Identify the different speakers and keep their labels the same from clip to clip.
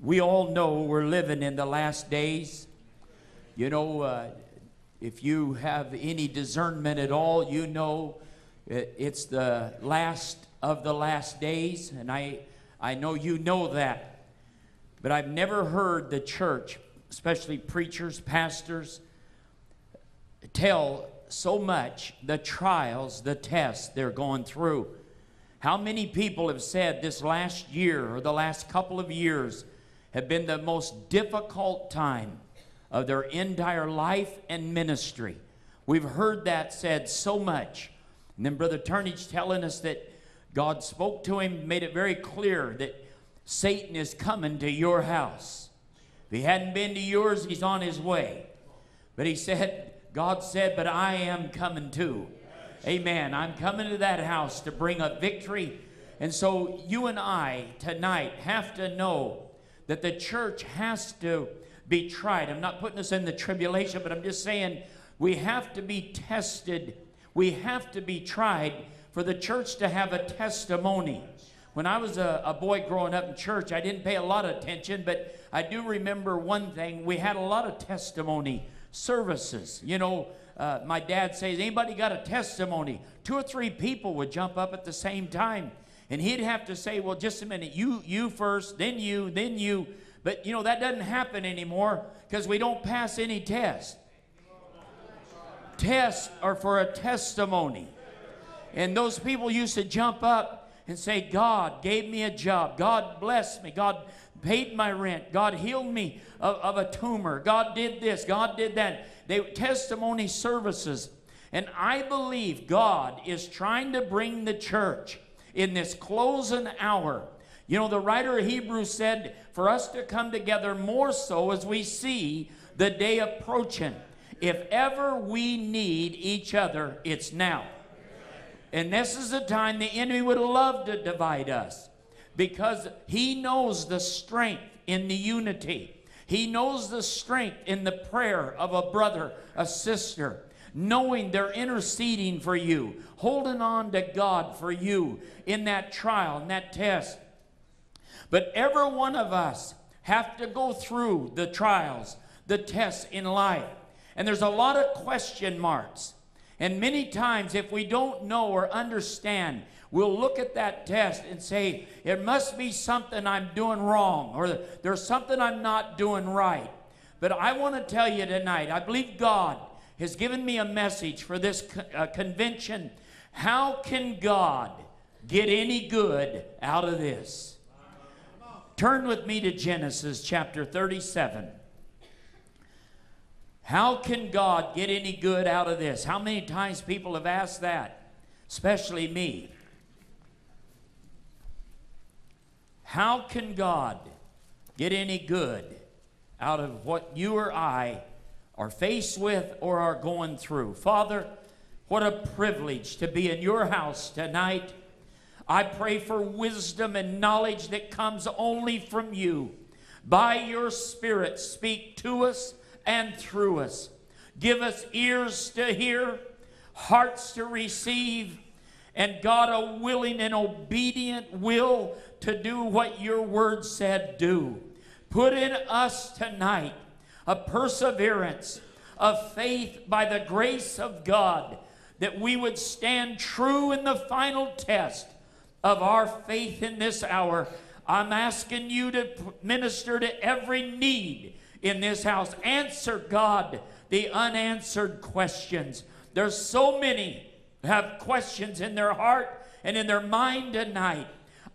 Speaker 1: we all know we're living in the last days. You know, uh, if you have any discernment at all, you know it, it's the last of the last days, and I, I know you know that. But I've never heard the church, especially preachers, pastors, tell so much the trials, the tests they're going through. How many people have said this last year or the last couple of years have been the most difficult time of their entire life and ministry? We've heard that said so much. And then Brother Turnage telling us that God spoke to him, made it very clear that Satan is coming to your house. If he hadn't been to yours, he's on his way. But he said, God said, But I am coming too. Amen. I'm coming to that house to bring a victory. And so you and I tonight have to know that the church has to be tried. I'm not putting us in the tribulation, but I'm just saying we have to be tested. We have to be tried for the church to have a testimony. When I was a, a, boy growing up in church, I didn't pay a lot of attention, but I do remember one thing. We had a lot of testimony services. You know, uh, my dad says, anybody got a testimony? Two or three people would jump up at the same time. And he'd have to say, well, just a minute, you, you first, then you, then you. But, you know, that doesn't happen anymore because we don't pass any test. Tests are for a testimony. And those people used to jump up and say, God gave me a job. God blessed me. God paid my rent. God healed me of, of a tumor. God did this. God did that. They testimony services. And I believe God is trying to bring the church in this closing hour. You know, the writer of Hebrews said for us to come together more so as we see the day approaching. If ever we need each other, it's now. And this is the time the enemy would love to divide us because he knows the strength in the unity. He knows the strength in the prayer of a brother, a sister, knowing they're interceding for you, holding on to God for you in that trial, in that test. But every one of us have to go through the trials, the tests in life. And there's a lot of question marks. And many times, if we don't know or understand, we'll look at that test and say, it must be something I'm doing wrong, or there's something I'm not doing right. But I want to tell you tonight, I believe God has given me a message for this uh, convention. How can God get any good out of this? Turn with me to Genesis chapter 37. How can God get any good out of this? How many times people have asked that, especially me? How can God get any good out of what you or I are faced with or are going through? Father, what a privilege to be in your house tonight. I pray for wisdom and knowledge that comes only from you. By your Spirit, speak to us and through us. Give us ears to hear, hearts to receive, and God, a willing and obedient will to do what your word said do. Put in us tonight a perseverance of faith by the grace of God that we would stand true in the final test of our faith in this hour. I'm asking you to minister to every need in this house. Answer, God, the unanswered questions. There's so many have questions in their heart and in their mind tonight.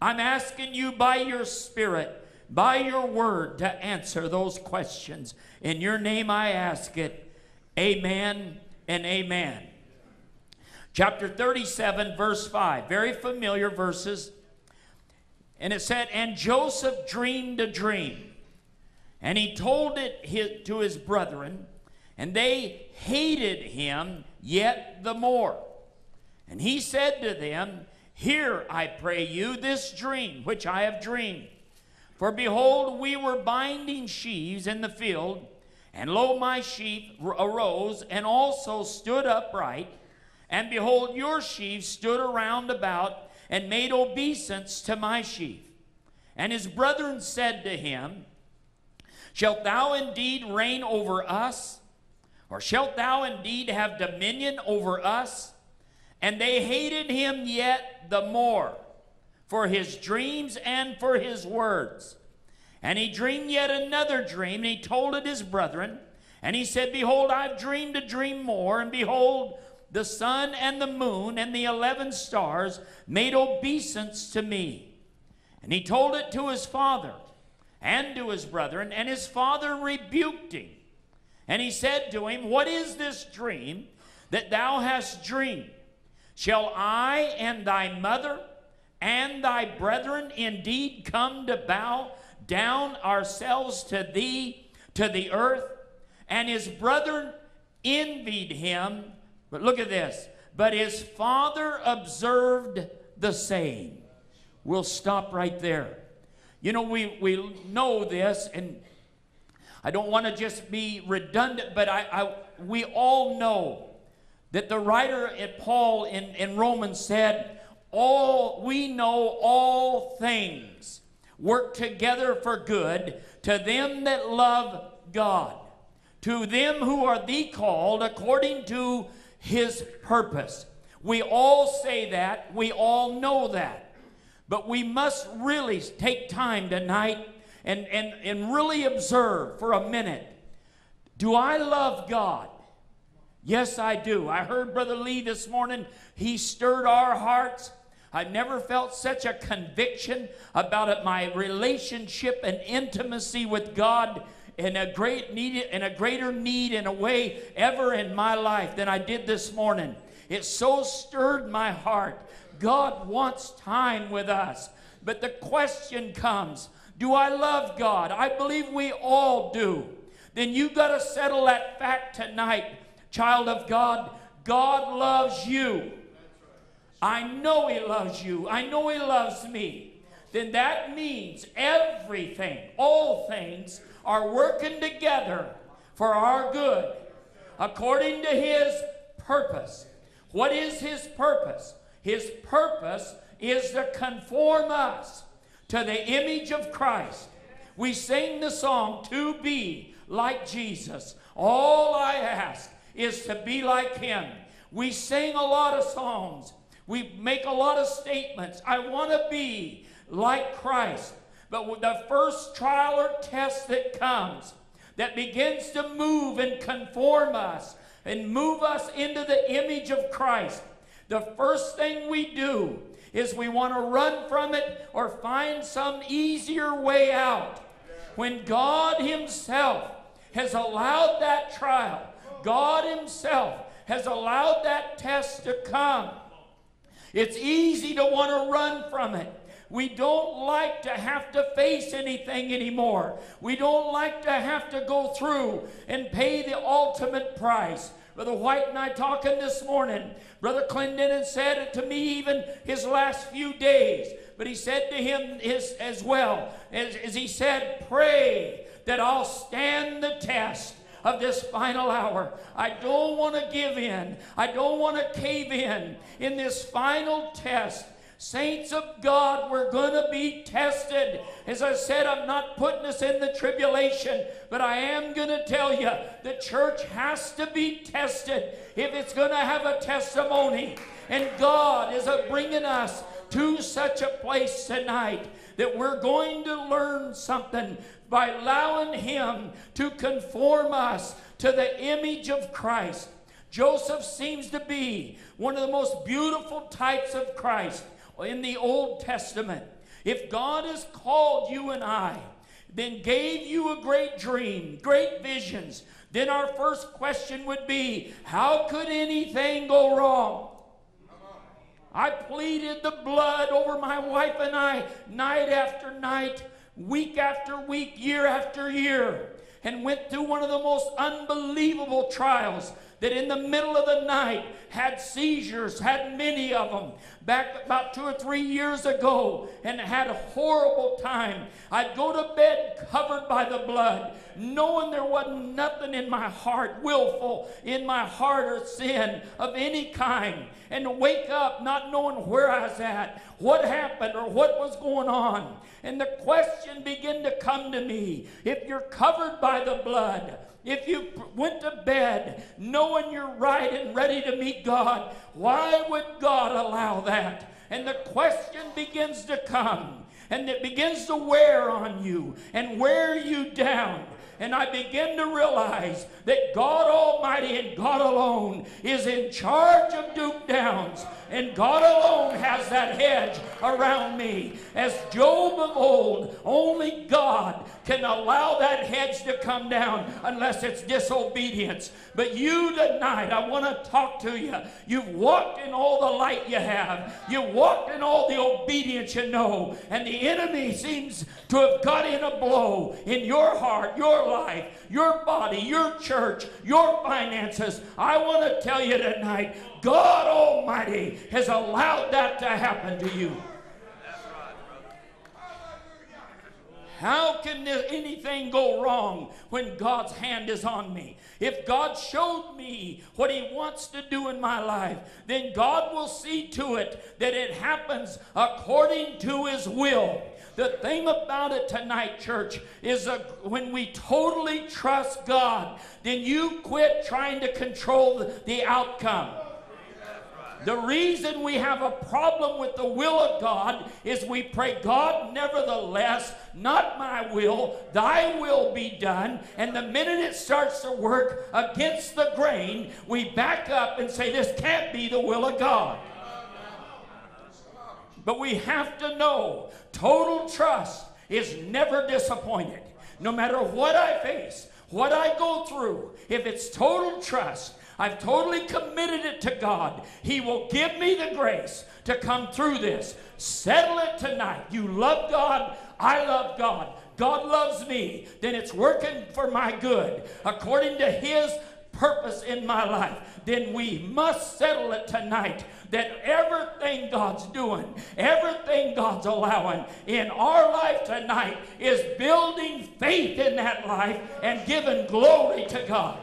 Speaker 1: I'm asking you by your Spirit, by your word, to answer those questions. In your name I ask it. Amen and amen. Chapter 37, verse 5. Very familiar verses. And it said, And Joseph dreamed a dream and he told it to his brethren, and they hated him yet the more. And he said to them, Hear, I pray you, this dream which I have dreamed. For behold, we were binding sheaves in the field, and lo, my sheep arose and also stood upright. And behold, your sheaves stood around about and made obeisance to my sheaf. And his brethren said to him, Shalt thou indeed reign over us? Or shalt thou indeed have dominion over us? And they hated him yet the more for his dreams and for his words. And he dreamed yet another dream, and he told it his brethren. And he said, Behold, I've dreamed a dream more, and behold, the sun and the moon and the eleven stars made obeisance to me. And he told it to his father and to his brethren, and his father rebuked him. And he said to him, What is this dream that thou hast dreamed? Shall I and thy mother and thy brethren indeed come to bow down ourselves to thee, to the earth? And his brethren envied him. But look at this. But his father observed the same. We'll stop right there. You know, we, we know this, and I don't want to just be redundant, but I, I, we all know that the writer at Paul in, in Romans said, all we know all things work together for good to them that love God, to them who are the called according to his purpose. We all say that, we all know that. But we must really take time tonight and, and, and really observe for a minute. Do I love God? Yes, I do. I heard Brother Lee this morning. He stirred our hearts. I've never felt such a conviction about my relationship and intimacy with God in a great need in a greater need in a way ever in my life than I did this morning. It so stirred my heart God wants time with us. But the question comes do I love God? I believe we all do. Then you got to settle that fact tonight, child of God. God loves you. I know He loves you. I know He loves me. Then that means everything, all things, are working together for our good according to His purpose. What is His purpose? His purpose is to conform us to the image of Christ. We sing the song, To Be Like Jesus. All I ask is to be like Him. We sing a lot of songs. We make a lot of statements. I want to be like Christ. But the first trial or test that comes that begins to move and conform us and move us into the image of Christ the first thing we do is we want to run from it or find some easier way out. When God Himself has allowed that trial, God Himself has allowed that test to come, it's easy to want to run from it. We don't like to have to face anything anymore. We don't like to have to go through and pay the ultimate price. Brother White and I talking this morning. Brother Clendennen said it to me even his last few days. But he said to him his, as well, as, as he said, Pray that I'll stand the test of this final hour. I don't want to give in. I don't want to cave in in this final test. Saints of God, we're going to be tested. As I said, I'm not putting us in the tribulation, but I am going to tell you the church has to be tested if it's going to have a testimony. And God is a bringing us to such a place tonight that we're going to learn something by allowing Him to conform us to the image of Christ. Joseph seems to be one of the most beautiful types of Christ in the Old Testament. If God has called you and I, then gave you a great dream, great visions, then our first question would be how could anything go wrong? I pleaded the blood over my wife and I night after night, week after week, year after year. and went through one of the most unbelievable trials that in the middle of the night had seizures, had many of them, back about two or three years ago, and had a horrible time. I'd go to bed covered by the blood, knowing there wasn't nothing in my heart, willful in my heart or sin of any kind, and to wake up not knowing where I was at, what happened, or what was going on. And the question began to come to me if you're covered by the blood, if you went to bed knowing you're right and ready to meet God, why would God allow that? And the question begins to come and it begins to wear on you and wear you down. And I begin to realize that God Almighty and God alone is in charge of Duke Downs. And God alone has that hedge around me. As Job of old, only God can allow that hedge to come down unless it's disobedience. But you tonight, I want to talk to you. You've walked in all the light you have, you walked in all the obedience you know, and the enemy seems to have got in a blow in your heart, your life, your body, your church, your finances. I want to tell you tonight God Almighty has allowed that to happen to you. How can anything go wrong when God's hand is on me? If God showed me what He wants to do in my life, then God will see to it that it happens according to His will. The thing about it tonight, church, is that when we totally trust God, then you quit trying to control the outcome. The reason we have a problem with the will of God is we pray, God, nevertheless, not my will, thy will be done. And the minute it starts to work against the grain, we back up and say, this can't be the will of God. But we have to know total trust is never disappointed. No matter what I face, what I go through, if it's total trust, I've totally committed it to God. He will give me the grace to come through this. Settle it tonight. You love God. I love God. God loves me. Then it's working for my good according to His purpose in my life. Then we must settle it tonight that everything God's doing, everything God's allowing in our life tonight is building faith in that life and giving glory to God.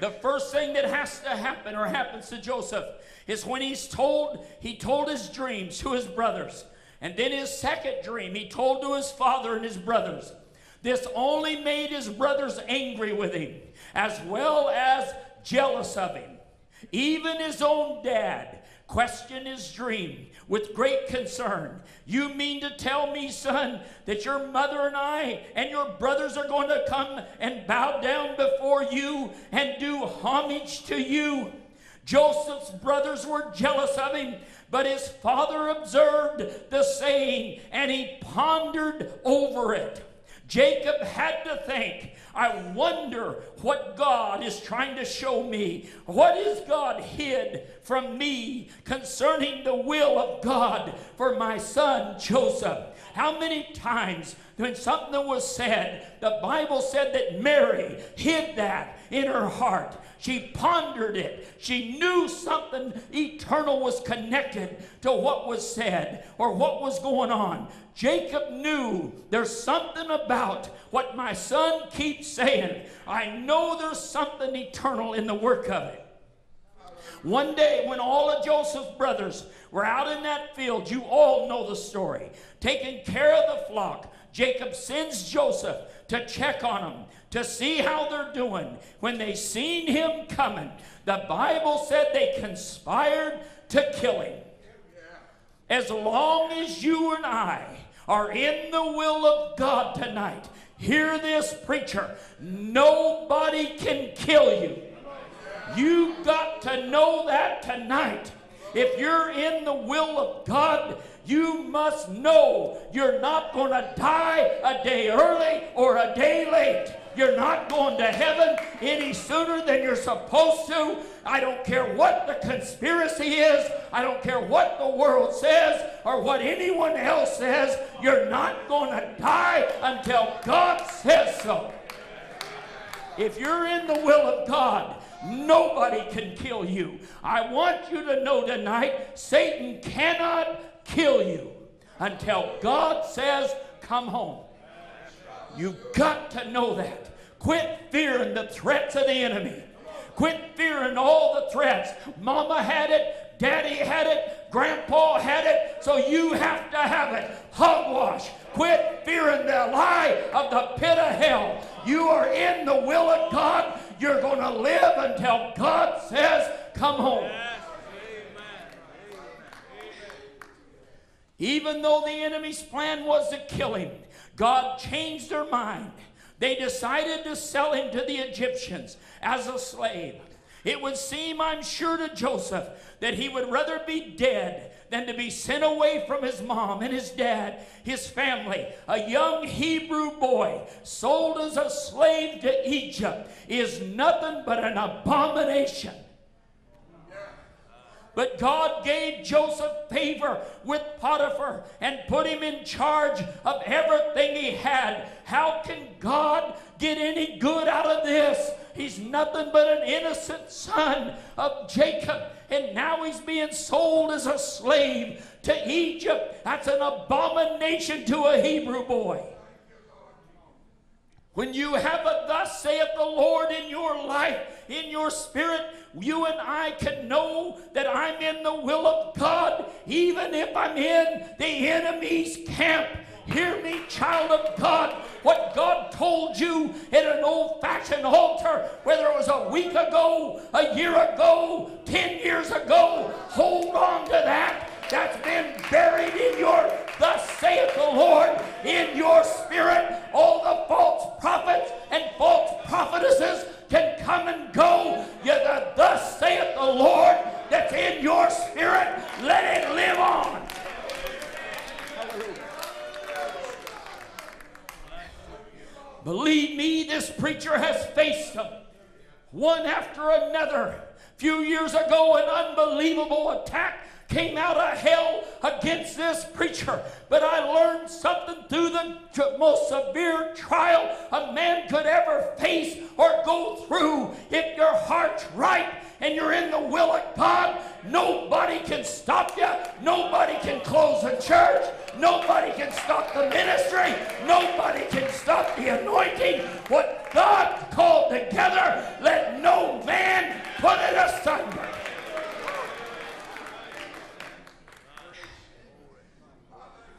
Speaker 1: The first thing that has to happen or happens to Joseph is when he's told, he told his dreams to his brothers. And then his second dream, he told to his father and his brothers. This only made his brothers angry with him, as well as jealous of him. Even his own dad questioned his dream with great concern. You mean to tell me, son, that your mother and I and your brothers are going to come and bow down before you and do homage to you? Joseph's brothers were jealous of him, but his father observed the saying and he pondered over it. Jacob had to think, I wonder what God is trying to show me. What is God hid from me concerning the will of God for my son Joseph? How many times when something was said, the Bible said that Mary hid that in her heart. She pondered it. She knew something eternal was connected to what was said or what was going on. Jacob knew there's something about what my son keeps saying. I know there's something eternal in the work of it. One day, when all of Joseph's brothers were out in that field, you all know the story, taking care of the flock, Jacob sends Joseph to check on them, to see how they're doing. When they seen him coming, the Bible said they conspired to kill him. As long as you and I are in the will of God tonight, hear this preacher. Nobody can kill you. You got to know that tonight. If you're in the will of God, you must know you're not going to die a day early or a day late. You're not going to heaven any sooner than you're supposed to. I don't care what the conspiracy is. I don't care what the world says or what anyone else says. You're not going to die until God says so. If you're in the will of God, nobody can kill you. I want you to know tonight Satan cannot kill you until God says, Come home. You've got to know that. Quit fearing the threats of the enemy. Quit fearing all the threats. Mama had it, daddy had it, grandpa had it, so you have to have it. Hogwash. Quit fearing the lie of the pit of hell. You are in the will of God. You're going to live until God says, Come home. Even though the enemy's plan was to kill him, God changed their mind. They decided to sell him to the Egyptians as a slave. It would seem, I'm sure, to Joseph that he would rather be dead than to be sent away from his mom and his dad, his family. A young Hebrew boy sold as a slave to Egypt is nothing but an abomination. But God gave Joseph favor with Potiphar and put him in charge of everything he had. How can God get any good out of this? He's nothing but an innocent son of Jacob. And now he's being sold as a slave to Egypt. That's an abomination to a Hebrew boy. When you have a thus saith the Lord in your life, in your spirit, you and I can know that I'm in the will of God, even if I'm in the enemy's camp. Hear me, child of God. What God told you in an old fashioned altar, whether it was a week ago, a year ago, 10 years ago, hold on to that. That's been buried in your, thus saith the Lord, in your spirit. All the false prophets and false prophetesses can come and go. Yet the thus saith the Lord that's in your spirit, let it live on. Believe me, this preacher has faced them one after another. A few years ago, an unbelievable attack came out of hell against this preacher. But I learned something through the most severe trial a man could ever face or go through. If your heart's right and you're in the will of God, nobody can stop you. Nobody can close the church. Nobody can stop the ministry. Nobody can stop the anointing. What God called together, let no man put it asunder.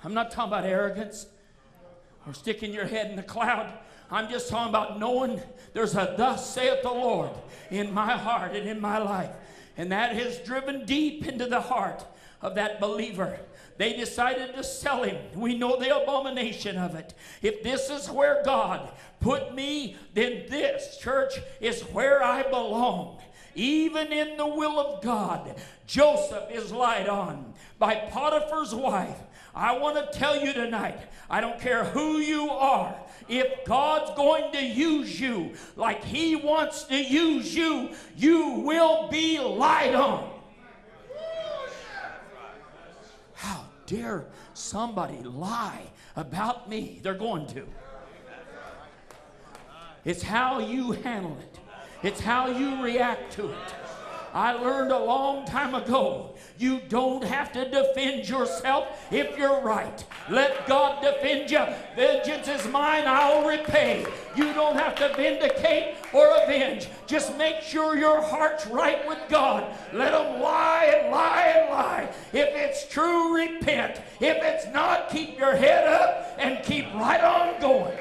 Speaker 1: I'm not talking about arrogance or sticking your head in the cloud. I'm just talking about knowing there's a thus saith the Lord in my heart and in my life. And that has driven deep into the heart of that believer. They decided to sell him. We know the abomination of it. If this is where God put me, then this church is where I belong. Even in the will of God, Joseph is lied on by Potiphar's wife. I want to tell you tonight I don't care who you are, if God's going to use you like He wants to use you, you will be lied on. How dare somebody lie about me? They're going to. It's how you handle it, it's how you react to it. I learned a long time ago you don't have to defend yourself if you're right. Let God defend you. Vengeance is mine, I'll repay. You don't have to vindicate or avenge. Just make sure your heart's right with God. Let them lie and lie and lie. If it's true, repent. If it's not, keep your head up and keep right on going.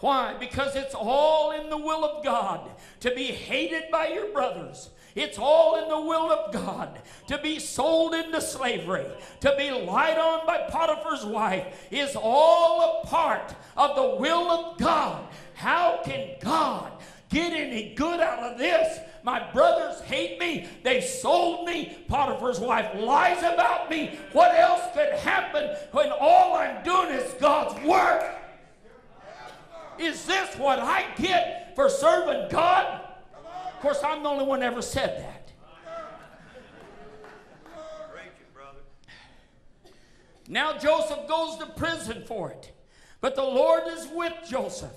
Speaker 1: Why? Because it's all in the will of God to be hated by your brothers. It's all in the will of God to be sold into slavery, to be lied on by Potiphar's wife, is all a part of the will of God. How can God get any good out of this My brothers hate me. They sold me. Potiphar's wife lies about me. What else could happen when all I'm doing is God's work? Is this what I get for serving God? Of course, I'm the only one ever said that. Now Joseph goes to prison for it. But the Lord is with Joseph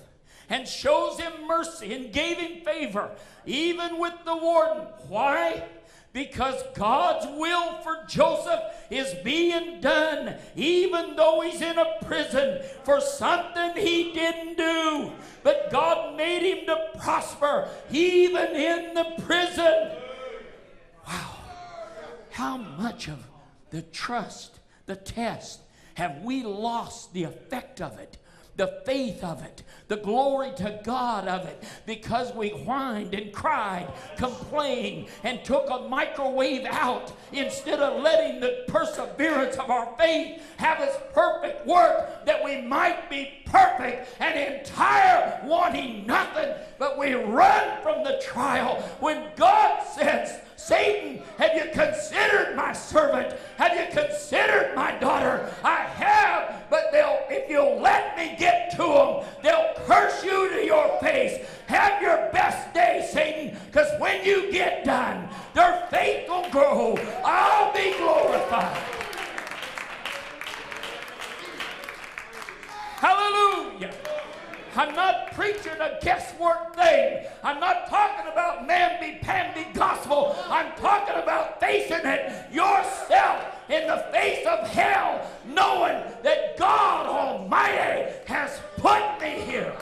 Speaker 1: and shows him mercy and gave him favor, even with the warden. Why? Because God's will for Joseph is being done, even though he's in a prison for something he didn't do. But God made him to prosper, even in the prison. Wow. How much of the trust the test. Have we lost the effect of it? The faith of it, the glory to God of it, because we whined and cried, complained, and took a microwave out instead of letting the perseverance of our faith have its perfect work, that we might be perfect and entire, wanting nothing, but we run from the trial. When God says, Satan, have you considered my servant? Have you considered my daughter? I have, but they'll, if you'll let me get to them, they'll curse you to your face. Have your best day, Satan, because when you get done, their faith will grow. I'll be glorified. Hallelujah. I'm not preaching a guesswork thing. I'm not talking about mamby-pamby gospel. I'm talking about facing it yourself in the face of hell, knowing that God Almighty has put me here.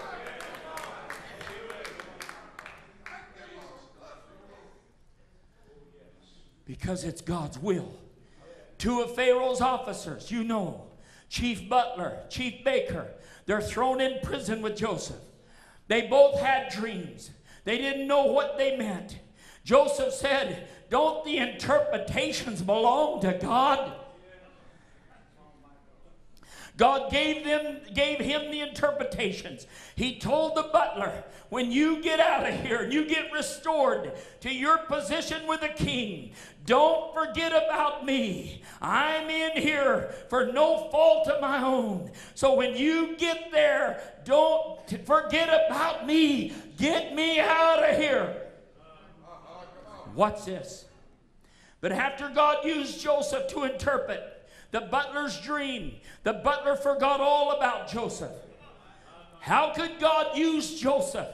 Speaker 1: Because it's God's will. Two of Pharaoh's officers, you know, chief butler, chief baker, they're thrown in prison with Joseph. They both had dreams. They didn't know what they meant. Joseph said, Don't the interpretations belong to God? God gave them gave him the interpretations. He told the butler, when you get out of here and you get restored to your position with the king, don't forget about me. I'm in here for no fault of my own. So when you get there, don't forget about me. Get me out of here. What's this? But after God used Joseph to interpret the butler's dream. The butler forgot all about Joseph. How could God use Joseph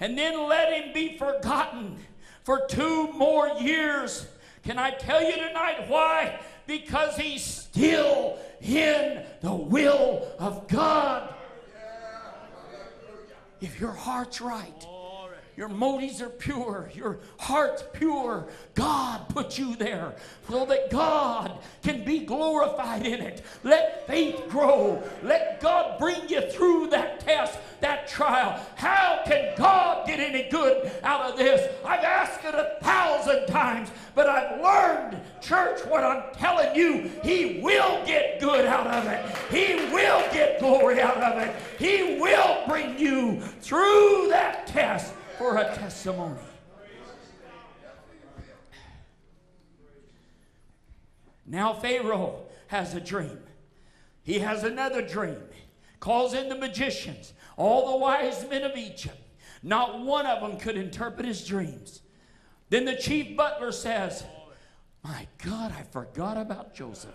Speaker 1: and then let him be forgotten for two more years? Can I tell you tonight why? Because he's still in the will of God. If your heart's right, your motives are pure. Your heart's pure. God put you there so that God can be glorified in it. Let faith grow. Let God bring you through that test, that trial. How can God get any good out of this? I've asked it a thousand times, but I've learned, church, what I'm telling you. He will get good out of it. He will get glory out of it. He will bring you through that test for a testimony. Now Pharaoh has a dream. He has another dream. Calls in the magicians, all the wise men of Egypt. Not one of them could interpret his dreams. Then the chief butler says, My God, I forgot about Joseph.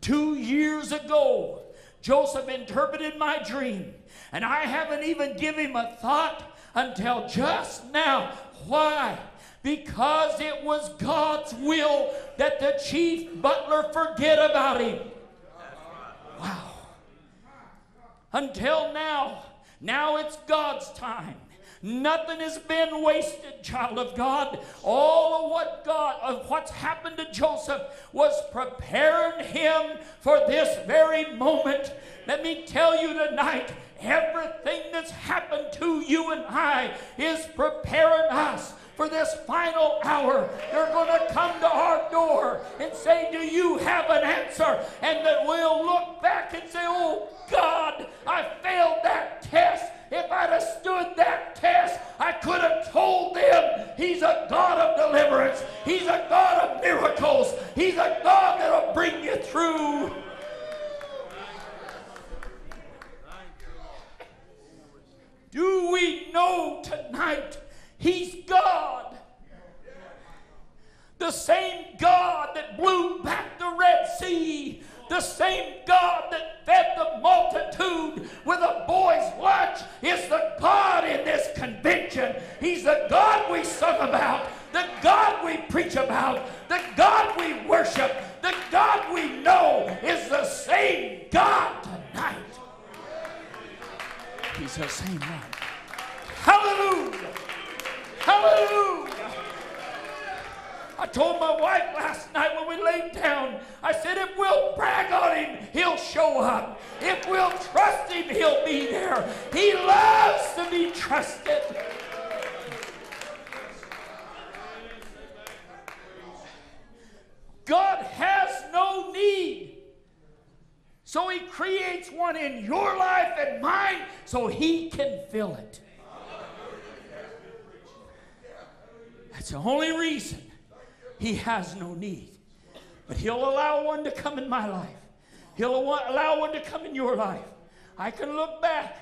Speaker 1: Two years ago, Joseph interpreted my dream, and I haven't even given him a thought until just now. Why? Because it was God's will that the chief butler forget about him. Wow. Until now, now it's God's time. Nothing has been wasted, child of God. All of what God, of what's happened to Joseph was preparing him for this very moment. Let me tell you tonight, everything that's happened to you and I is preparing us for this final hour. They're going to come to our door and say, Do you have an answer? And that we'll look back and say, Oh God, I failed that test if I'd have stood that test, I could have told them He's a God of deliverance. He's a God of miracles. He's a God that'll bring you through. Do we know tonight He's God? The same God that blew back the Red Sea, the same God that fed the multitude with a boy's lunch is the God in this convention. He's the God we sung about, the God we preach about, the God we worship, the God we know is the same God tonight. He's the same God. Hallelujah! Hallelujah! I told my wife last night when we laid down, I said, if we'll brag on him, he'll show up. If we'll trust him, he'll be there. He loves to be trusted. God has no need. So he creates one in your life and mine so he can fill it. That's the only reason he has no need. But He'll allow one to come in my life. He'll allow one to come in your life. I can look back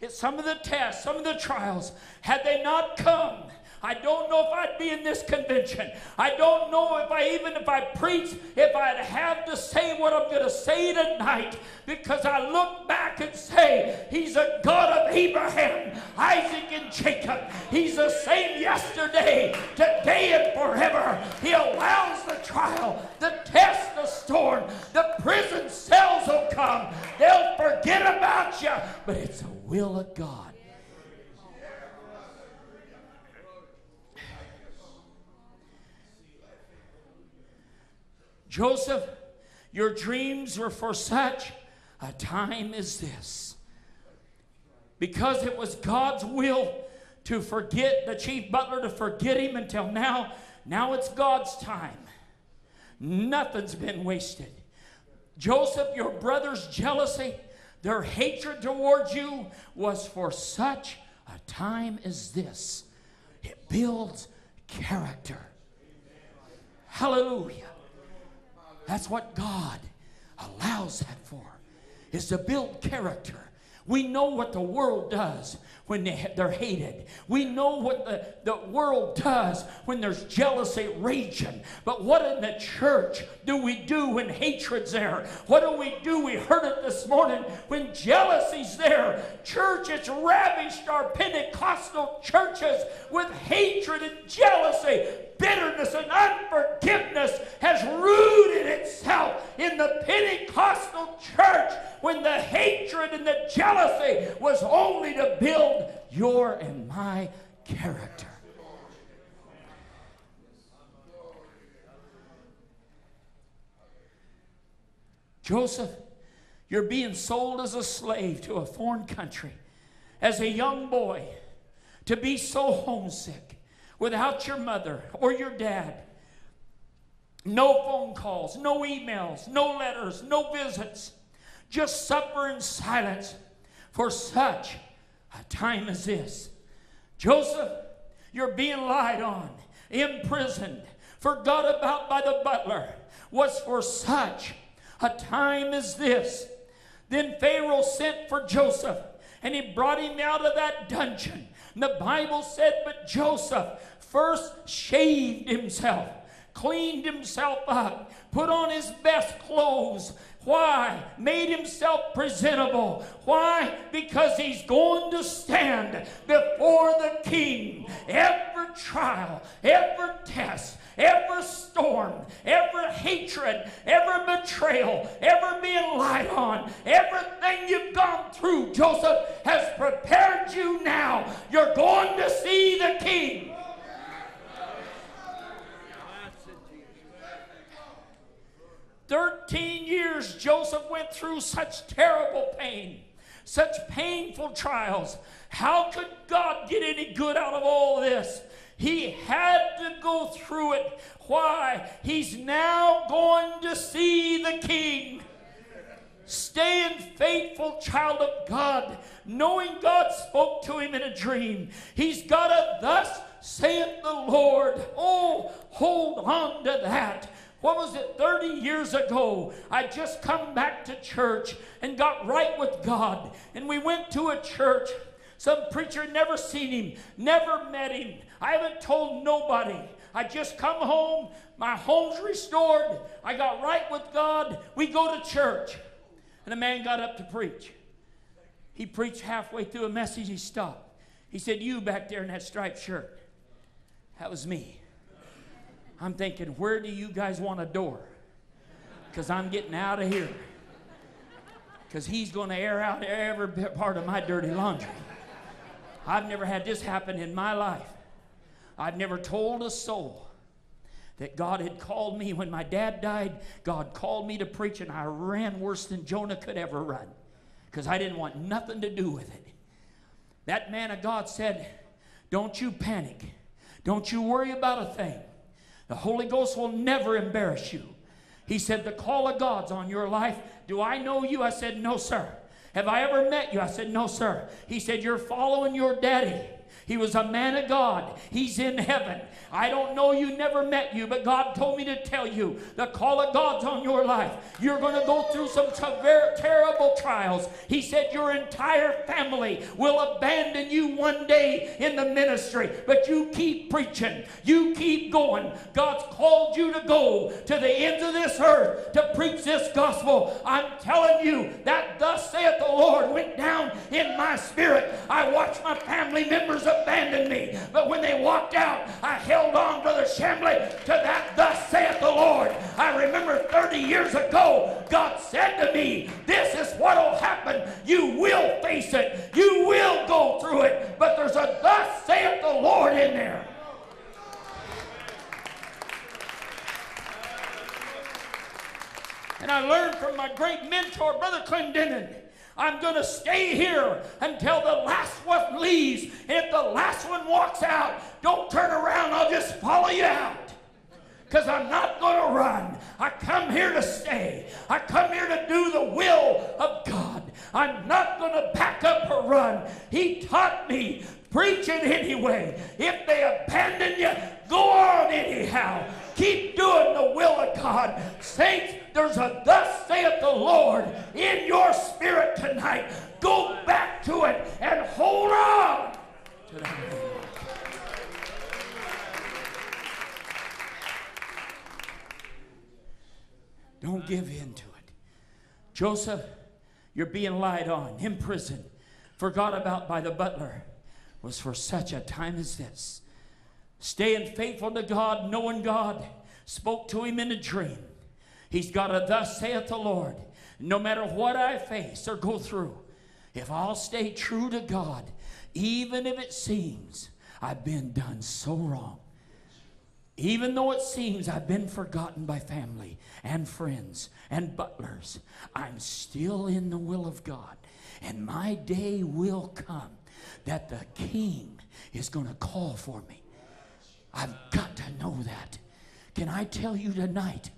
Speaker 1: at some of the tests, some of the trials. Had they not come, I don't know if I'd be in this convention. I don't know if I even if I preach, if I'd have to say what I'm going to say tonight because I look back and say, He's a God of Abraham, Isaac, and Jacob. He's the same yesterday, today, and forever. He allows the trial, the test, the storm, the prison cells will come. They'll forget about you, but it's the will of God. Joseph, your dreams were for such a time as this. Because it was God's will to forget the chief butler, to forget him until now. Now it's God's time. Nothing's been wasted. Joseph, your brother's jealousy, their hatred towards you was for such a time as this. It builds character. Hallelujah. That's what God allows that for, is to build character. We know what the world does when they, they're hated. We know what the, the world does when there's jealousy raging. But what in the church do we do when hatred's there? What do we do? We heard it this morning when jealousy's there. Church, it's ravished our Pentecostal churches with hatred and jealousy bitterness and unforgiveness has rooted itself in the Pentecostal church when the hatred and the jealousy was only to build your and my character. Joseph, you're being sold as a slave to a foreign country as a young boy to be so homesick without your mother or your dad. No phone calls, no emails, no letters, no visits. Just suffer in silence for such a time as this. Joseph, you're being lied on, imprisoned, forgot about by the butler, was for such a time as this. Then Pharaoh sent for Joseph, and he brought him out of that dungeon. And the Bible said, But Joseph first shaved himself, cleaned himself up, put on his best clothes. Why? Made himself presentable. Why? Because he's going to stand before the king. Every trial, every test, every storm, every hatred, every betrayal, every being lied on, everything you've gone through, Joseph has prepared you now. You're going to see the king. 13 years, Joseph went through such terrible pain, such painful trials. How could God get any good out of all this? He had to go through it. Why? He's now going to see the king. staying faithful child of God, knowing God spoke to him in a dream. He's got a thus saith the Lord. Oh, hold on to that. What was it, 30 years ago? I just come back to church and got right with God. And we went to a church. Some preacher never seen him, never met him. I haven't told nobody. I just come home, my home's restored. I got right with God. We go to church. And a man got up to preach. He preached halfway through a message, he stopped. He said, You back there in that striped shirt. That was me. I'm thinking, where do you guys want a door? Because I'm getting out of here. Because he's going to air out every part of my dirty laundry. I've never had this happen in my life. I've never told a soul that God had called me when my dad died. God called me to preach, and I ran worse than Jonah could ever run because I didn't want nothing to do with it. That man of God said, Don't you panic. Don't you worry about a thing. The Holy Ghost will never embarrass you. He said, The call of God's on your life. Do I know you? I said, No, sir. Have I ever met you? I said, No, sir. He said, You're following your daddy. He was a man of God. He's in heaven. I don't know you, never met you, but God told me to tell you the call of God's on your life. You're going to go through some terrible trials. He said your entire family will abandon you one day in the ministry, but you keep preaching. You keep going. God's called you to go to the ends of this earth to preach this gospel. I'm telling you that thus saith the Lord went down in my spirit. I watched my family members abandon me, but when they walked out, I held held on, Brother Shambly, to that, thus saith the Lord. I remember 30 years ago, God said to me, This is what will happen. You will face it, you will go through it, but there's a thus saith the Lord in there. And I learned from my great mentor, Brother Clendennen. I'm going to stay here until the last one leaves. If the last one walks out, don't turn around. I'll just follow you out. Because I'm not going to run. I come here to stay. I come here to do the will of God. I'm not going to back up or run. He taught me preach it anyway. If they abandon you, go on anyhow. Keep doing the will of God. Saints, there's a thus saith the Lord in your spirit tonight. Go back to it and hold on to that. Don't give in to it. Joseph, you're being lied on, imprisoned, forgot about by the butler, was for such a time as this. Staying faithful to God, knowing God spoke to him in a dream. He's got a thus saith the Lord. No matter what I face or go through, if I'll stay true to God, even if it seems I've been done so wrong, even though it seems I've been forgotten by family and friends and butlers, I'm still in the will of God. And my day will come that the king is going to call for me. I've got to know that. Can I tell you tonight?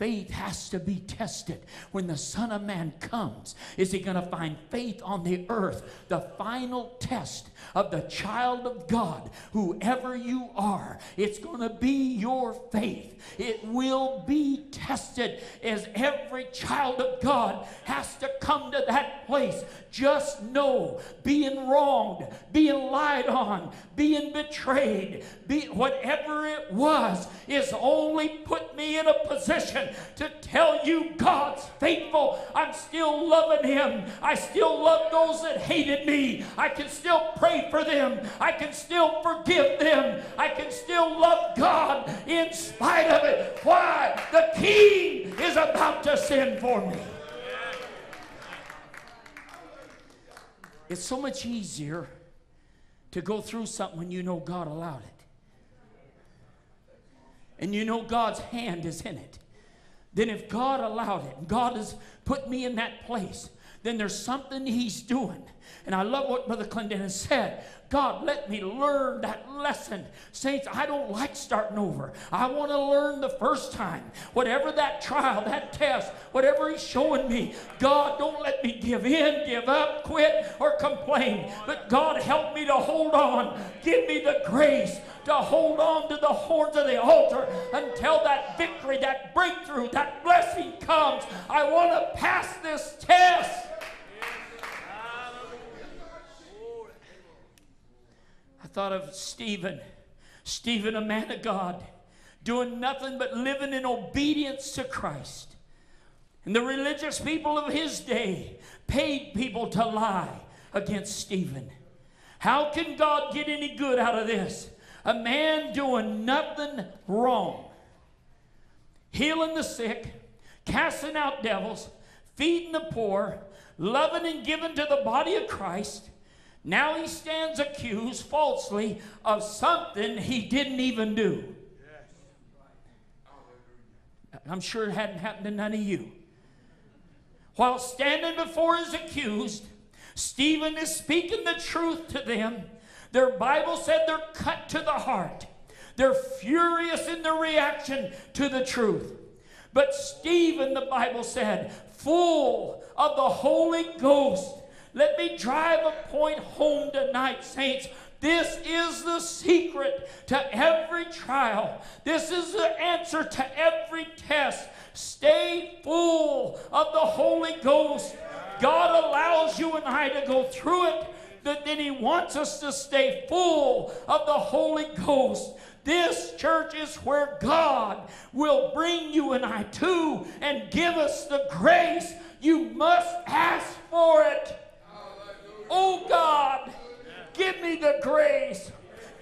Speaker 1: Faith has to be tested. When the Son of Man comes, is he going to find faith on the earth? The final test of the child of God, whoever you are, it's going to be your faith. It will be tested as every child of God has to come to that place. Just know being wronged, being lied on, being betrayed, be, whatever it was, is only put me in a position to tell you God's faithful. I'm still loving Him. I still love those that hated me. I can still pray for them. I can still forgive them. I can still love God in spite of it. Why? The King is about to send for me. It's so much easier to go through something when you know God allowed it. And you know God's hand is in it then if God allowed it, God has put me in that place, then there's something He's doing. And I love what Brother Clendennen said. God, let me learn that lesson. Saints, I don't like starting over. I want to learn the first time. Whatever that trial, that test, whatever He's showing me, God, don't let me give in, give up, quit, or complain. But God, help me to hold on. Give me the grace to hold on to the horns of the altar until that victory, that breakthrough, that blessing comes. I want to pass this test. Thought of Stephen. Stephen, a man of God, doing nothing but living in obedience to Christ. And the religious people of his day paid people to lie against Stephen. How can God get any good out of this? A man doing nothing wrong, healing the sick, casting out devils, feeding the poor, loving and giving to the body of Christ. Now he stands accused falsely of something he didn't even do. I'm sure it hadn't happened to none of you. While standing before his accused, Stephen is speaking the truth to them their Bible said they're cut to the heart. They're furious in their reaction to the truth. But Stephen, the Bible said, full of the Holy Ghost. Let me drive a point home tonight, saints. This is the secret to every trial. This is the answer to every test. Stay full of the Holy Ghost. God allows you and I to go through it but then He wants us to stay full of the Holy Ghost. This church is where God will bring you and I to and give us the grace. You must ask for it. Oh God, give me the grace.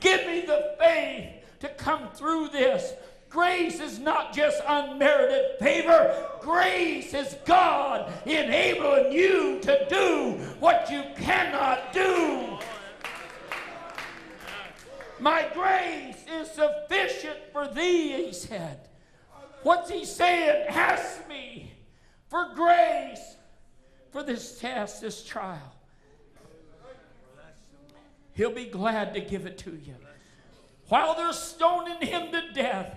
Speaker 1: Give me the faith to come through this. Grace is not just unmerited favor. Grace is God enabling you to do what you cannot do. My grace is sufficient for thee, he said. What's he saying? Ask me for grace for this test, this trial. He'll be glad to give it to you. While they're stoning him to death,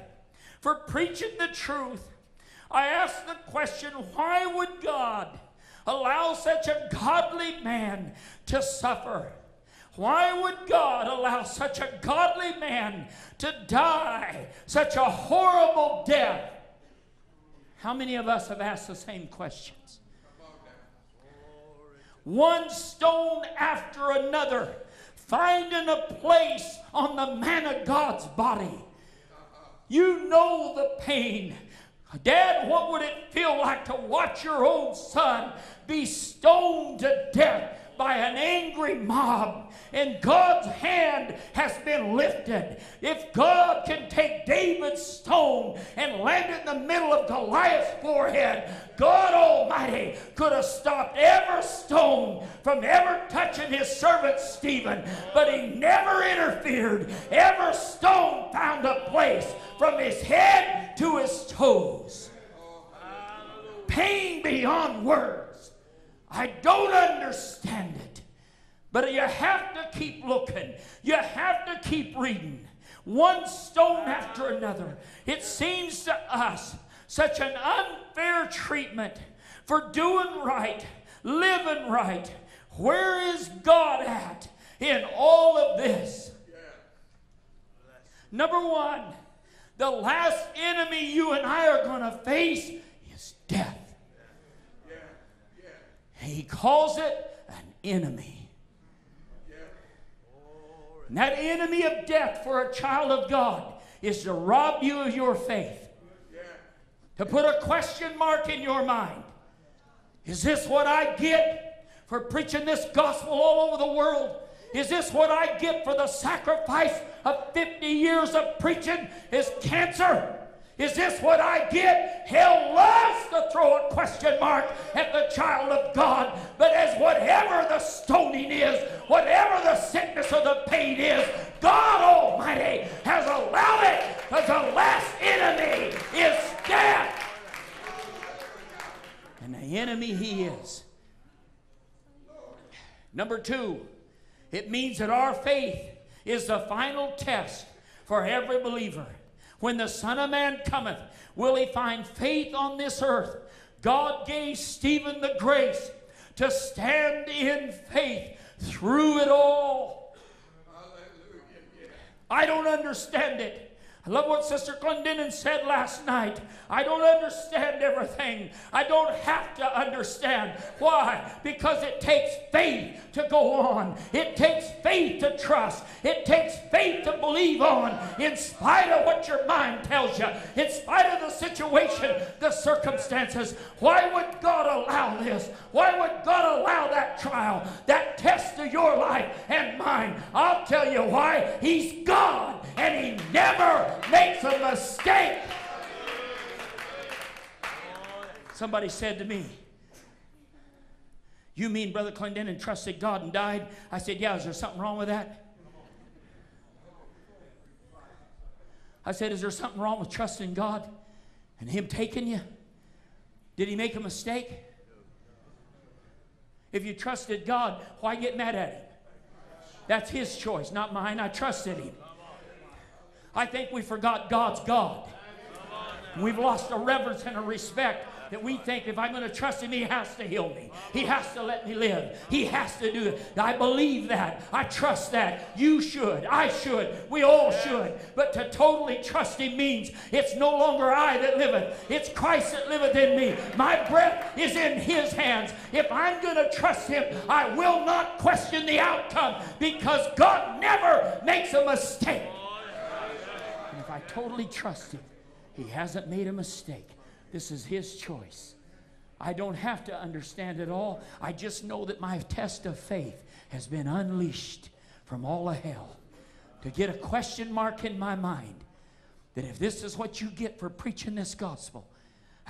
Speaker 1: for preaching the truth. I ask the question why would God allow such a godly man to suffer? Why would God allow such a godly man to die such a horrible death? How many of us have asked the same questions? One stone after another, finding a place on the man of God's body. You know the pain. Dad, what would it feel like to watch your own son be stoned to death by an angry mob? and God's hand has been lifted. If God can take David's stone and land it in the middle of Goliath's forehead, God Almighty could have stopped every stone from ever touching his servant Stephen, but he never interfered. Every stone found a place from his head to his toes. Pain beyond words. I don't understand it. But you have to keep looking. You have to keep reading. One stone after another. It seems to us such an unfair treatment for doing right, living right. Where is God at in all of this? Number one, the last enemy you and I are going to face is death. He calls it an enemy. And that enemy of death for a child of God is to rob you of your faith, to put a question mark in your mind. Is this what I get for preaching this gospel all over the world? Is this what I get for the sacrifice of 50 years of preaching? Is cancer? Is this what I get? Hell loves to throw a question mark at the child of God. But as whatever the stoning is, whatever the sickness or the pain is, God Almighty has allowed it because the last enemy is death. And the enemy he is. Number two, It means that our faith is the final test for every believer. When the Son of Man cometh, will he find faith on this earth? God gave Stephen the grace to stand in faith through it all. I don't understand it. I love what Sister Clendennen said last night. I don't understand everything. I don't have to understand. Why? Because it takes faith to go on. It takes faith to trust. It takes faith to believe on in spite of what your mind tells you, in spite of the situation, the circumstances. Why would God allow this? Why would God allow that trial, that test of your life and mine? I'll tell you why. He's God and He never makes a mistake. Somebody said to me, You mean Brother Clendennen trusted God and died? I said, Yeah, is there something wrong with that? I said, Is there something wrong with trusting God and Him taking you? Did He make a mistake? If you trusted God, why get mad at Him? That's His choice, not mine. I trusted Him. I think we forgot God's God. We've lost a reverence and a respect that we think if I'm going to trust Him, He has to heal me. He has to let me live. He has to do it. I believe that. I trust that. You should. I should. We all should. But to totally trust Him means it's no longer I that liveth, it's Christ that liveth in me. My breath is in His hands. If I'm going to trust Him, I will not question the outcome because God never makes a mistake. I totally trust Him. He hasn't made a mistake. This is His choice. I don't have to understand it all. I just know that my test of faith has been unleashed from all of hell to get a question mark in my mind that if this is what you get for preaching this gospel,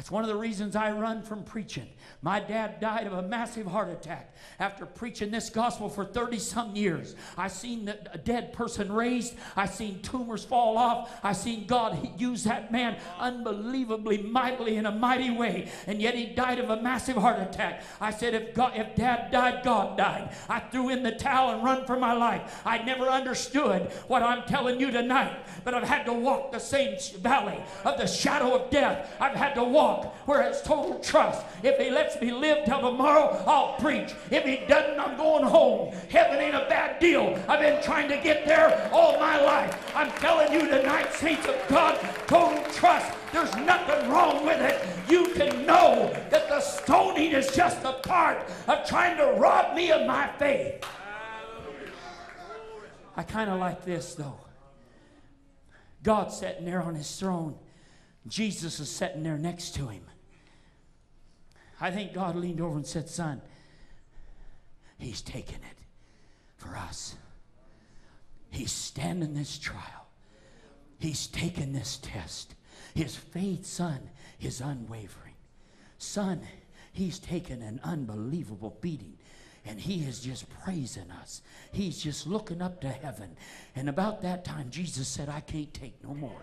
Speaker 1: that's one of the reasons I run from preaching. My dad died of a massive heart attack after preaching this gospel for 30 some years. I seen a dead person raised. I seen tumors fall off. I seen God use that man unbelievably mightily in a mighty way. And yet he died of a massive heart attack. I said, if God, if dad died, God died. I threw in the towel and run for my life. I never understood what I'm telling you tonight, but I've had to walk the same valley of the shadow of death. I've had to walk walk where it's total trust. If He lets me live till tomorrow, I'll preach. If He doesn't, I'm going home. Heaven ain't a bad deal. I've been trying to get there all my life. I'm telling you tonight, saints of God, total trust. There's nothing wrong with it. You can know that the stoning is just a part of trying to rob me of my faith. I kind of like this, though. God sitting there on his throne Jesus is sitting there next to him. I think God leaned over and said, Son, He's taking it for us. He's standing this trial. He's taken this test. His faith, son, is unwavering. Son, he's taken an unbelievable beating. And he is just praising us. He's just looking up to heaven. And about that time, Jesus said, I can't take no more.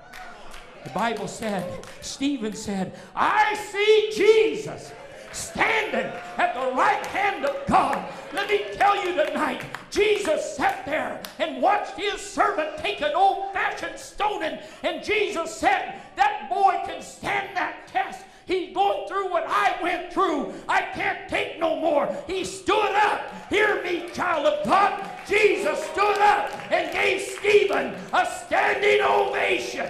Speaker 1: The Bible said, Stephen said, I see Jesus standing at the right hand of God. Let me tell you tonight, Jesus sat there and watched his servant take an old fashioned stoning, and Jesus said, That boy can stand that test. He's going through what I went through. I can't take no more. He stood up. Hear me, child of God. Jesus stood up and gave Stephen a standing ovation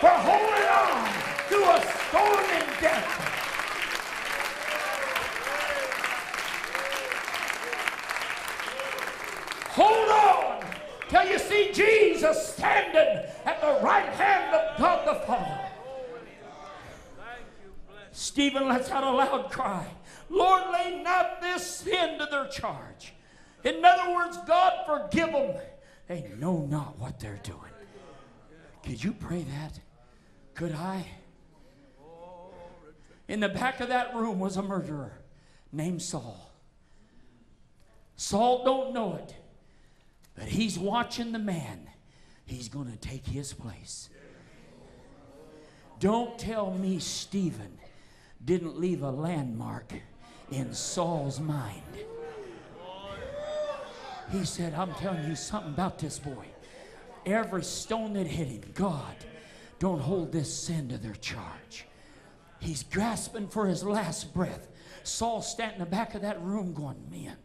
Speaker 1: for holding on to a storm and death. Hold on till you see Jesus standing at the right hand of God the Father. Stephen lets out a loud cry Lord, lay not this sin to their charge. In other words, God, forgive them. They know not what they're doing. Could you pray that? Could I? In the back of that room was a murderer named Saul. Saul don't know it, but he's watching the man. He's going to take his place. Don't tell me Stephen didn't leave a landmark in Saul's mind. He said, I'm telling you something about this boy. Every stone that hit him, God, don't hold this sin to their charge. He's grasping for his last breath. Saul standing in the back of that room going, Man,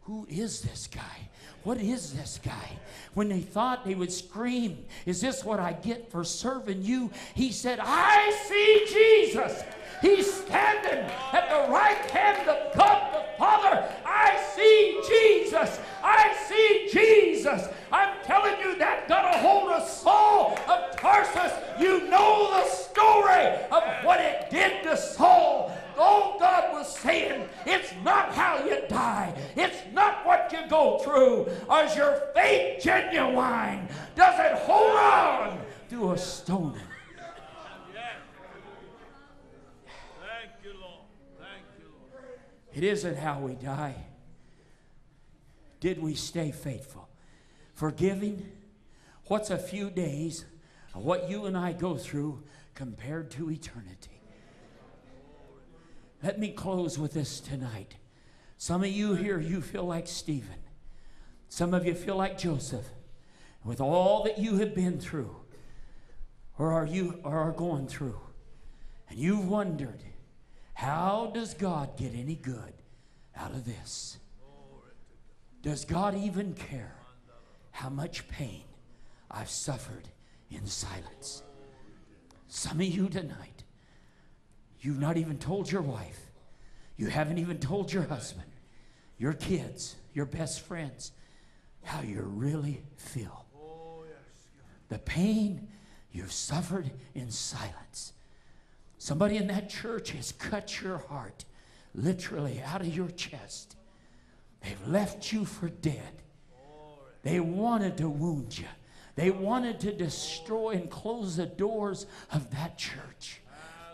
Speaker 1: who is this guy? What is this guy? When they thought they would scream, Is this what I get for serving you? He said, I see Jesus. He's standing at the right hand of God the Father. I see through. Is your faith genuine? Does it hold on to a stoning? It isn't how we die. Did we stay faithful? Forgiving? What's a few days of what you and I go through compared to eternity? Let me close with this tonight. Some of you here, you feel like Stephen. Some of you feel like Joseph. With all that you have been through, or are you or are going through, and you've wondered, how does God get any good out of this? Does God even care how much pain I've suffered in silence? Some of you tonight, you've not even told your wife, you haven't even told your husband, your kids, your best friends, how you really feel. The pain you've suffered in silence. Somebody in that church has cut your heart literally out of your chest. They've left you for dead. They wanted to wound you. They wanted to destroy and close the doors of that church.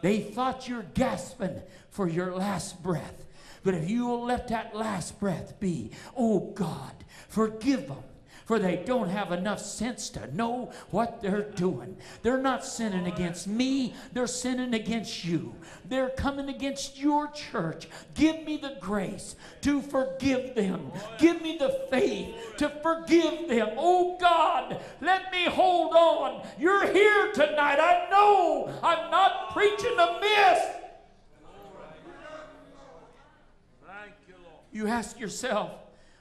Speaker 1: They thought you're gasping for your last breath. But if you will let that last breath be, oh God, forgive them for they don't have enough sense to know what they're doing. They're not sinning against me, they're sinning against you. They're coming against your church. Give me the grace to forgive them. Give me the faith to forgive them. Oh God, let me hold on. You're here tonight. I know I'm not preaching amiss. You ask yourself,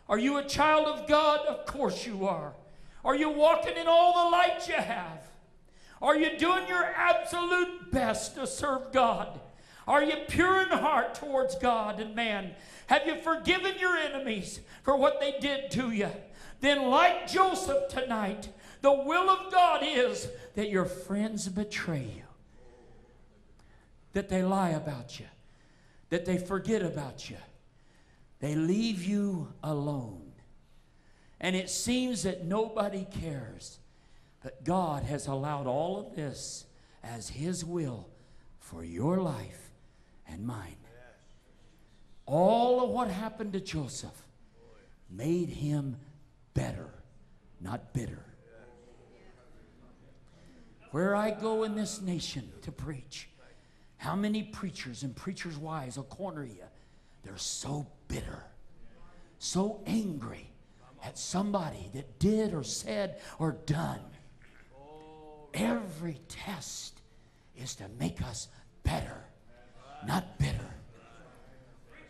Speaker 1: are you a child of God? Of course you are. Are you walking in all the light you have? Are you doing your absolute best to serve God? Are you pure in heart towards God and man? Have you forgiven your enemies for what they did to you? Then, like Joseph tonight, the will of God is that your friends betray you, that they lie about you, that they forget about you, they leave you alone. And it seems that nobody cares. But God has allowed all of this as His will for your life and mine. All of what happened to Joseph made him better, not bitter. Where I go in this nation to preach, how many preachers and preachers' wives will corner you? They're so bitter, so angry at somebody that did or said or done. Every test is to make us better, not bitter.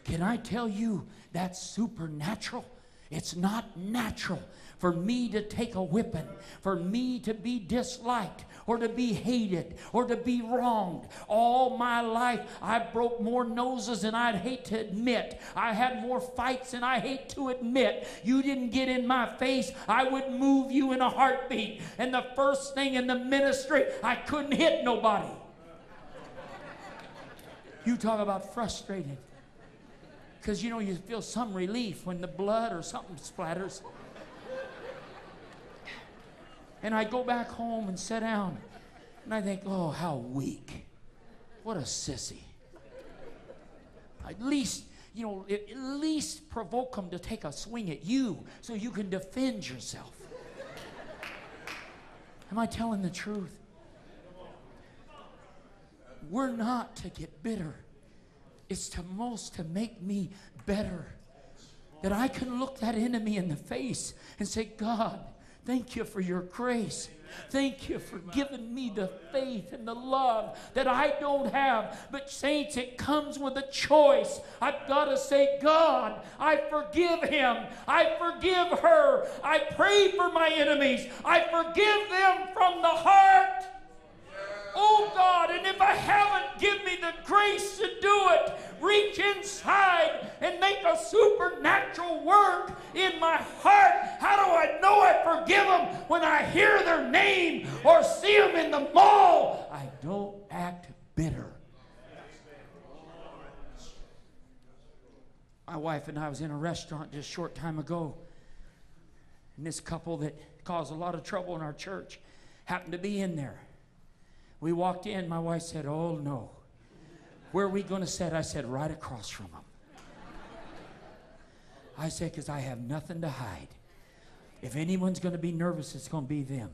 Speaker 1: Can I tell you that's supernatural? It's not natural for me to take a whipping, for me to be disliked or to be hated or to be wronged. All my life, I broke more noses than I'd hate to admit. I had more fights than I hate to admit. You didn't get in my face, I would move you in a heartbeat. And the first thing in the ministry, I couldn't hit nobody. You talk about frustrated. Because you know, you feel some relief when the blood or something splatters. And I go back home and sit down and I think, oh, how weak. What a sissy. At least, you know, at least provoke them to take a swing at you so you can defend yourself. Am I telling the truth? We're not to get bitter. It's to most to make me better. that I can look that enemy in the face and say, God, thank you for your grace. Thank you for giving me the faith and the love that I don't have. But, saints, it comes with a choice. I've got to say, God, I forgive him. I forgive her. I pray for my enemies. I forgive them from the heart. Oh God, and if I haven't, give me the grace to do it. Reach inside and make a supernatural work in my heart. How do I know I forgive them when I hear their name or see them in the mall? I don't act bitter. My wife and I was in a restaurant just a short time ago, and this couple that caused a lot of trouble in our church happened to be in there. We walked in, my wife said, Oh no. Where are we going to sit? I said, Right across from them. I said, Because I have nothing to hide. If anyone's going to be nervous, it's going to be them.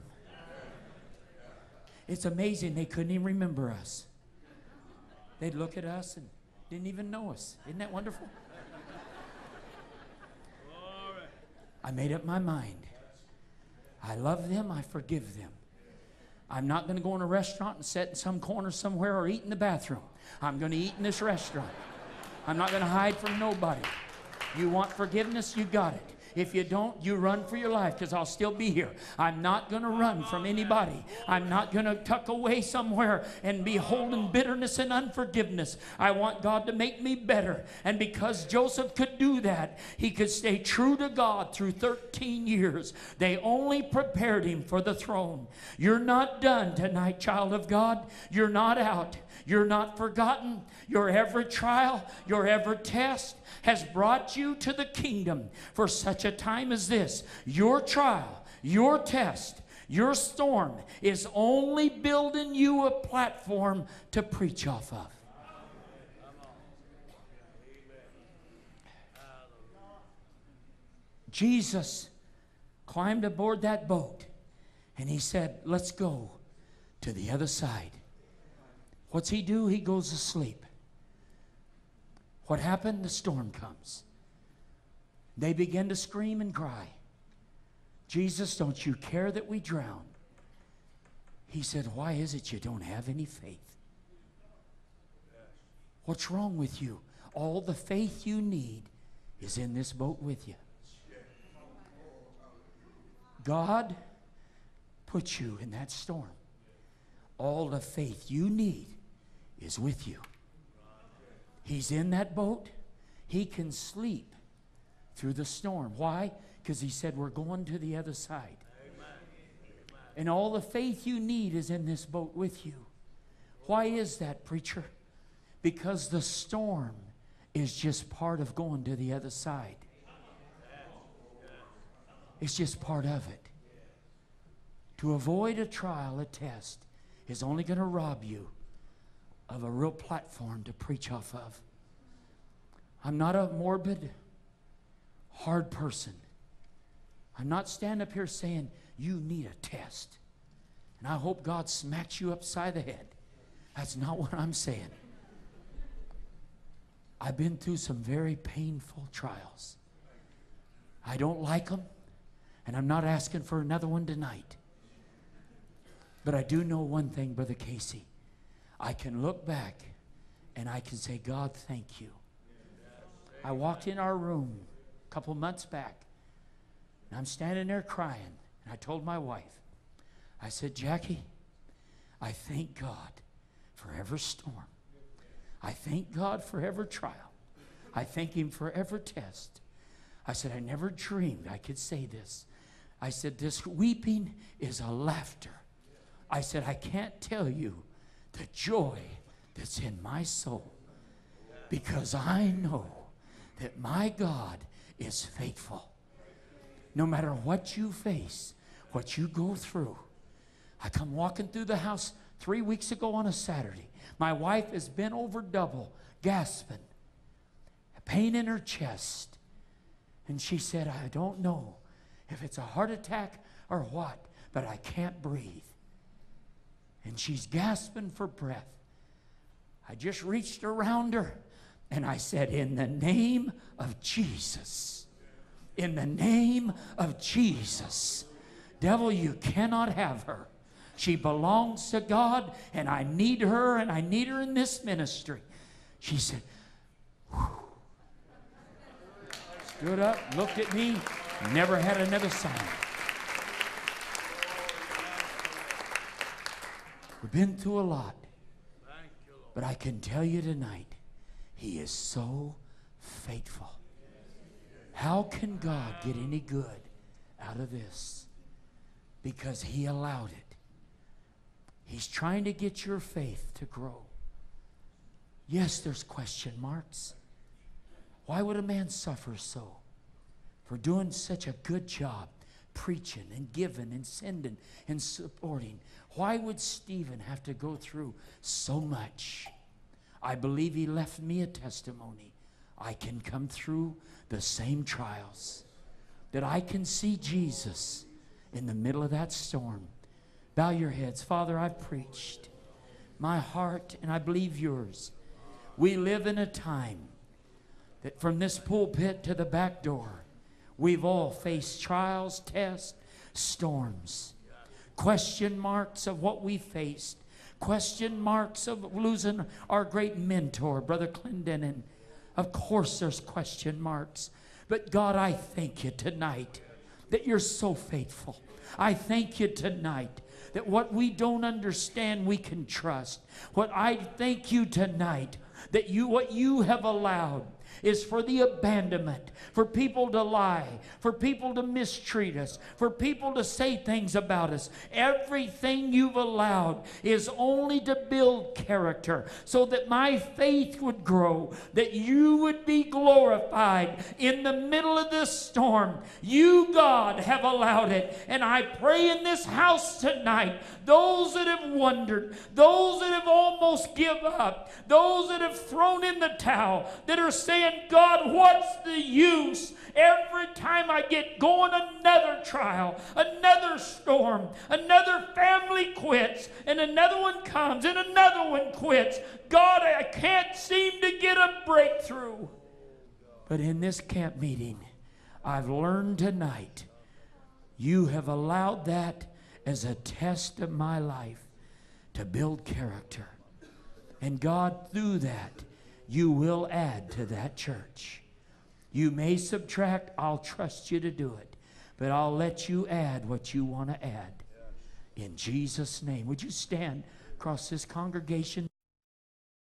Speaker 1: It's amazing they couldn't even remember us. They'd look at us and didn't even know us. Isn't that wonderful? I made up my mind. I love them, I forgive them. I'm not going to go in a restaurant and sit in some corner somewhere or eat in the bathroom. I'm going to eat in this restaurant. I'm not going to hide from nobody. You want forgiveness? You got it. If you don't, you run for your life because I'll still be here. I'm not going to run from anybody. I'm not going to tuck away somewhere and be holding bitterness and unforgiveness. I want God to make me better. And because Joseph could do that, he could stay true to God through 13 years. They only prepared him for the throne. You're not done tonight, child of God. You're not out. You're not forgotten. Your every trial, your every test has brought you to the kingdom for such a time as this. Your trial, your test, your storm is only building you a platform to preach off of. Jesus climbed aboard that boat and he said, Let's go to the other side. What's he do? He goes to sleep. What happened? The storm comes. They begin to scream and cry. Jesus, don't you care that we drown? He said, Why is it you don't have any faith? What's wrong with you? All the faith you need is in this boat with you. God put you in that storm. All the faith you need is with you. He's in that boat. He can sleep through the storm. Why? Because he said, We're going to the other side. And all the faith you need is in this boat with you. Why is that, preacher? Because the storm is just part of going to the other side. It's just part of it. To avoid a trial, a test, is only going to rob you of a real platform to preach off of. I'm not a morbid, hard person. I'm not standing up here saying you need a test. And I hope God smacks you upside the head. That's not what I'm saying. I've been through some very painful trials. I don't like them, and I'm not asking for another one tonight. But I do know one thing, Brother Casey. I can look back and I can say, God, thank you. I walked in our room a couple months back, and I'm standing there crying. And I told my wife, I said, Jackie, I thank God for every storm. I thank God for every trial. I thank Him for every test. I said, I never dreamed I could say this. I said, This weeping is a laughter. I said, I can't tell you the joy that's in my soul because I know that my God is faithful. No matter what you face, what you go through. I come walking through the house three weeks ago on a Saturday. My wife has been over double, gasping, pain in her chest. And she said, I don't know if it's a heart attack or what, but I can't breathe and she's gasping for breath. I just reached around her and I said, In the name of Jesus, In the name of Jesus. Devil, you cannot have her. She belongs to God, and I need her, and I need her in this ministry. She said, Whew. stood up, looked at me, never had another sign. We've been through a lot. But I can tell you tonight, He is so faithful. How can God get any good out of this? Because He allowed it. He's trying to get your faith to grow. Yes, there's question marks. Why would a man suffer so for doing such a good job preaching and giving and sending and supporting? Why would Stephen have to go through so much? I believe he left me a testimony. I can come through the same trials, that I can see Jesus in the middle of that storm. Bow your heads. Father, I've preached my heart, and I believe yours. We live in a time that from this pulpit to the back door, we've all faced trials, tests, storms, question marks of what we faced, question marks of losing our great mentor, Brother Clendennen. Of course, there's question marks. But God, I thank you tonight that you're so faithful. I thank you tonight that what we don't understand, we can trust. What I thank you tonight that you what you have allowed is for the abandonment, for people to lie, for people to mistreat us, for people to say things about us. Everything you've allowed is only to build character so that my faith would grow, that you would be glorified in the middle of this storm. You, God, have allowed it. And I pray in this house tonight, those that have wondered, those that have almost give up, those that have thrown in the towel, that are saying, God, what's the use? Every time I get going, another trial, another storm, another family quits, and another one comes, and another one quits. God, I can't seem to get a breakthrough. But in this camp meeting, I've learned tonight you have allowed that as a test of my life to build character. And God, through that, you will add to that church. You may subtract, I'll trust you to do it, but I'll let you add what you want to add. In Jesus' name. Would you stand across this congregation?